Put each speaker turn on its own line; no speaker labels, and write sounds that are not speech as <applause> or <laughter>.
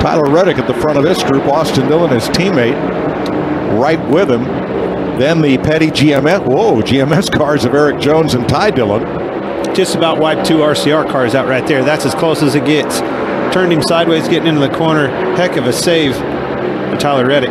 Tyler Reddick at the front of this group. Austin Dillon, his teammate, right with him. Then the Petty GMS. Whoa, GMS <laughs> cars of Erik Jones and Ty Dillon.
Just about wiped two RCR cars out right there. That's as close as it gets. Turned him sideways, getting into the corner. Heck of a save for Tyler Reddick.